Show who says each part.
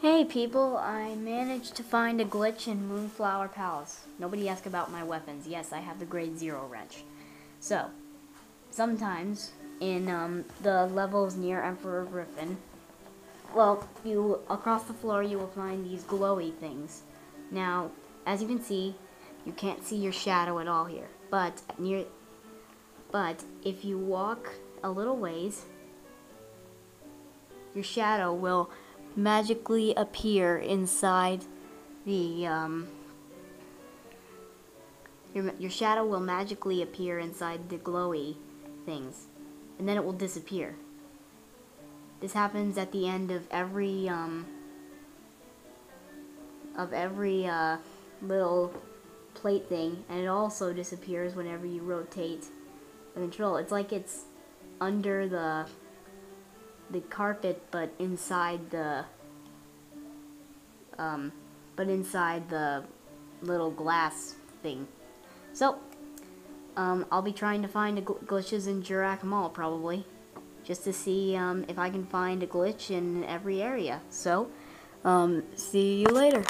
Speaker 1: Hey people, I managed to find a glitch in Moonflower Palace. Nobody asked about my weapons. Yes, I have the grade zero wrench. So, sometimes in um, the levels near Emperor Griffon, well, you across the floor you will find these glowy things. Now, as you can see, you can't see your shadow at all here. But near, but if you walk a little ways, your shadow will magically appear inside the um, your, your shadow will magically appear inside the glowy things and then it will disappear. This happens at the end of every um, of every uh, little plate thing and it also disappears whenever you rotate the control. It's like it's under the the carpet, but inside the, um, but inside the little glass thing. So, um, I'll be trying to find gl glitches in Jurak Mall probably, just to see um, if I can find a glitch in every area. So, um, see you later.